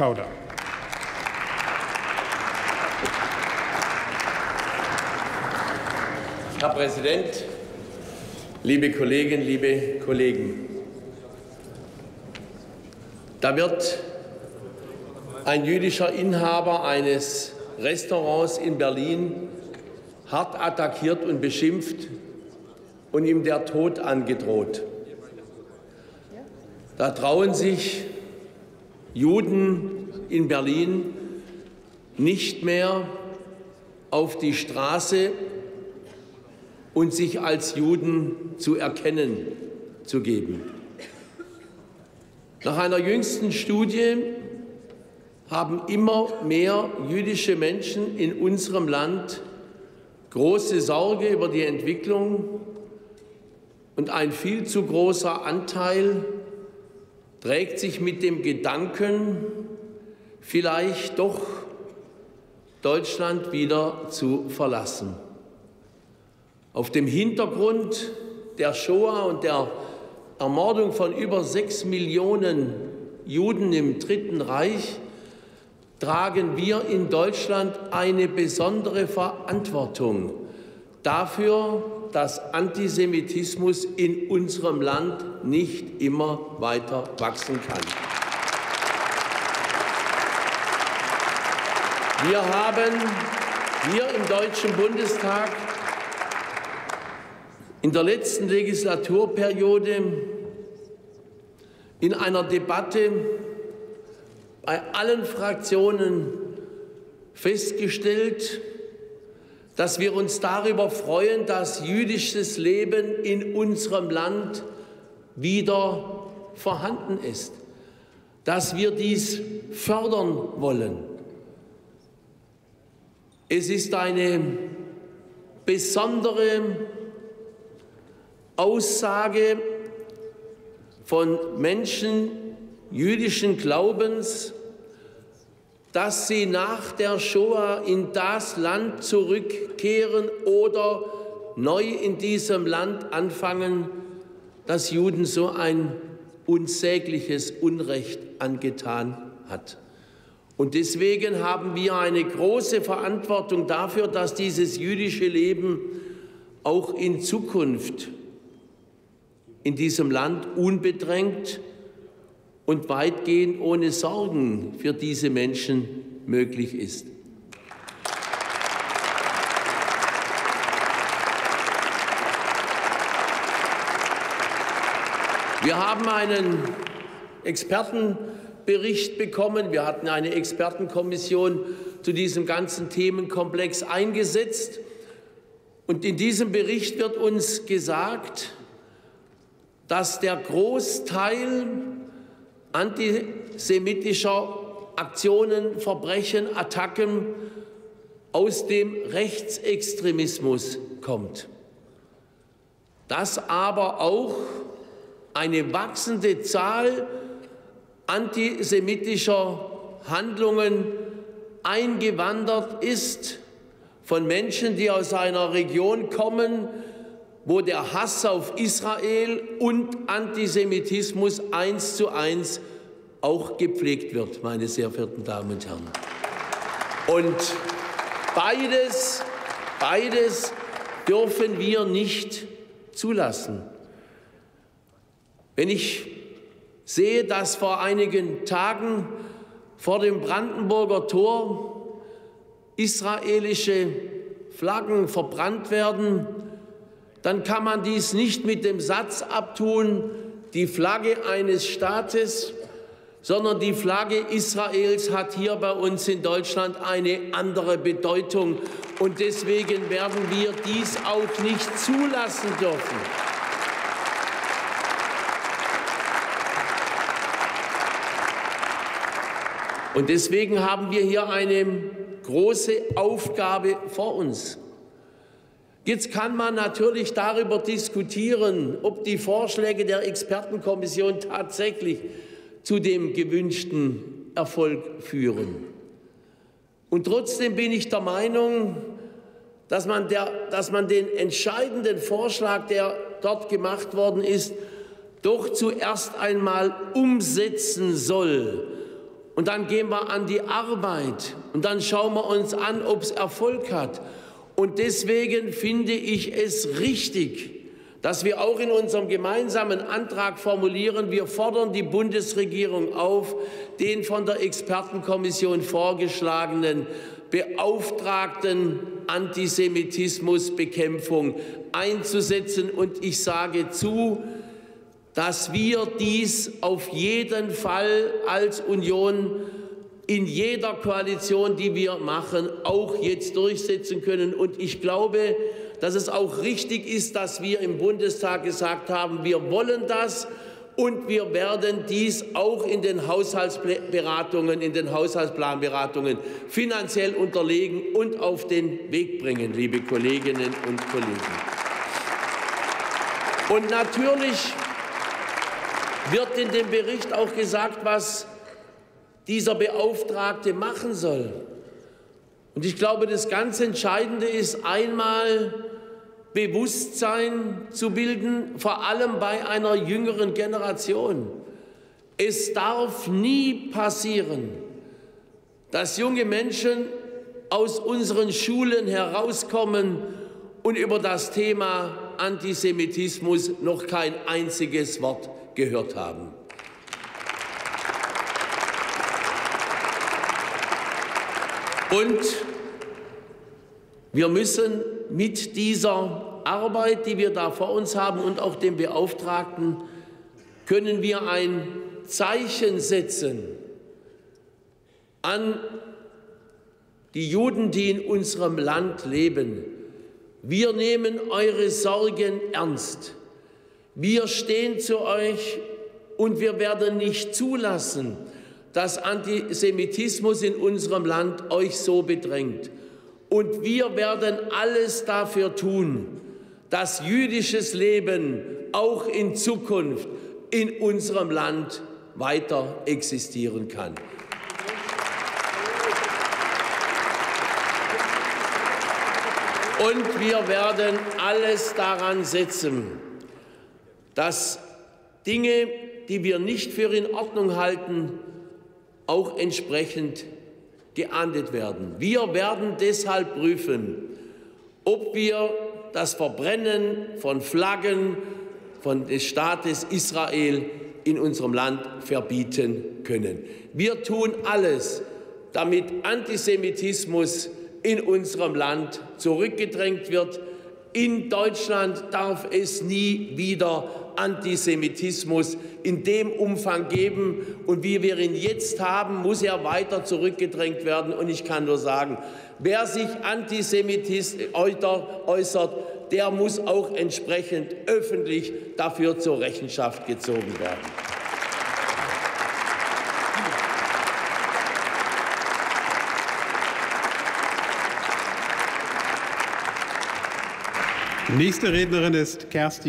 Kauder. Herr Präsident, liebe Kolleginnen, liebe Kollegen! Da wird ein jüdischer Inhaber eines Restaurants in Berlin hart attackiert und beschimpft und ihm der Tod angedroht. Da trauen sich Juden in Berlin nicht mehr auf die Straße und sich als Juden zu erkennen zu geben. Nach einer jüngsten Studie haben immer mehr jüdische Menschen in unserem Land große Sorge über die Entwicklung und ein viel zu großer Anteil trägt sich mit dem Gedanken, vielleicht doch Deutschland wieder zu verlassen. Auf dem Hintergrund der Shoah und der Ermordung von über sechs Millionen Juden im Dritten Reich tragen wir in Deutschland eine besondere Verantwortung dafür, dass Antisemitismus in unserem Land nicht immer weiter wachsen kann. Wir haben hier im Deutschen Bundestag in der letzten Legislaturperiode in einer Debatte bei allen Fraktionen festgestellt, dass wir uns darüber freuen, dass jüdisches Leben in unserem Land wieder vorhanden ist, dass wir dies fördern wollen. Es ist eine besondere Aussage von Menschen jüdischen Glaubens, dass sie nach der Shoah in das Land zurückkehren oder neu in diesem Land anfangen, das Juden so ein unsägliches Unrecht angetan hat. Und deswegen haben wir eine große Verantwortung dafür, dass dieses jüdische Leben auch in Zukunft in diesem Land unbedrängt und weitgehend ohne Sorgen für diese Menschen möglich ist. Wir haben einen Expertenbericht bekommen. Wir hatten eine Expertenkommission zu diesem ganzen Themenkomplex eingesetzt. Und in diesem Bericht wird uns gesagt, dass der Großteil antisemitischer Aktionen, Verbrechen, Attacken aus dem Rechtsextremismus kommt. Dass aber auch eine wachsende Zahl antisemitischer Handlungen eingewandert ist von Menschen, die aus einer Region kommen, wo der Hass auf Israel und Antisemitismus eins zu eins auch gepflegt wird, meine sehr verehrten Damen und Herren. Und beides, beides dürfen wir nicht zulassen. Wenn ich sehe, dass vor einigen Tagen vor dem Brandenburger Tor israelische Flaggen verbrannt werden, dann kann man dies nicht mit dem Satz abtun, die Flagge eines Staates, sondern die Flagge Israels hat hier bei uns in Deutschland eine andere Bedeutung. Und deswegen werden wir dies auch nicht zulassen dürfen. Und deswegen haben wir hier eine große Aufgabe vor uns. Jetzt kann man natürlich darüber diskutieren, ob die Vorschläge der Expertenkommission tatsächlich zu dem gewünschten Erfolg führen. Und trotzdem bin ich der Meinung, dass man, der, dass man den entscheidenden Vorschlag, der dort gemacht worden ist, doch zuerst einmal umsetzen soll Und dann gehen wir an die Arbeit und dann schauen wir uns an, ob es Erfolg hat. Und deswegen finde ich es richtig, dass wir auch in unserem gemeinsamen Antrag formulieren, wir fordern die Bundesregierung auf, den von der Expertenkommission vorgeschlagenen Beauftragten Antisemitismusbekämpfung einzusetzen. Und ich sage zu, dass wir dies auf jeden Fall als Union in jeder Koalition, die wir machen, auch jetzt durchsetzen können. Und ich glaube, dass es auch richtig ist, dass wir im Bundestag gesagt haben, wir wollen das und wir werden dies auch in den Haushaltsberatungen, in den Haushaltsplanberatungen finanziell unterlegen und auf den Weg bringen, liebe Kolleginnen und Kollegen. Und natürlich wird in dem Bericht auch gesagt, was dieser Beauftragte machen soll. Und ich glaube, das ganz Entscheidende ist einmal Bewusstsein zu bilden, vor allem bei einer jüngeren Generation. Es darf nie passieren, dass junge Menschen aus unseren Schulen herauskommen und über das Thema Antisemitismus noch kein einziges Wort gehört haben. Und wir müssen mit dieser Arbeit, die wir da vor uns haben und auch dem Beauftragten, können wir ein Zeichen setzen an die Juden, die in unserem Land leben. Wir nehmen eure Sorgen ernst. Wir stehen zu euch und wir werden nicht zulassen, dass Antisemitismus in unserem Land euch so bedrängt. Und wir werden alles dafür tun, dass jüdisches Leben auch in Zukunft in unserem Land weiter existieren kann. Und wir werden alles daran setzen, dass Dinge, die wir nicht für in Ordnung halten, auch entsprechend geahndet werden. Wir werden deshalb prüfen, ob wir das Verbrennen von Flaggen von des Staates Israel in unserem Land verbieten können. Wir tun alles, damit Antisemitismus in unserem Land zurückgedrängt wird. In Deutschland darf es nie wieder Antisemitismus in dem Umfang geben. Und wie wir ihn jetzt haben, muss er weiter zurückgedrängt werden. Und ich kann nur sagen, wer sich antisemitisch äußert, der muss auch entsprechend öffentlich dafür zur Rechenschaft gezogen werden. Nächste Rednerin ist Kerstin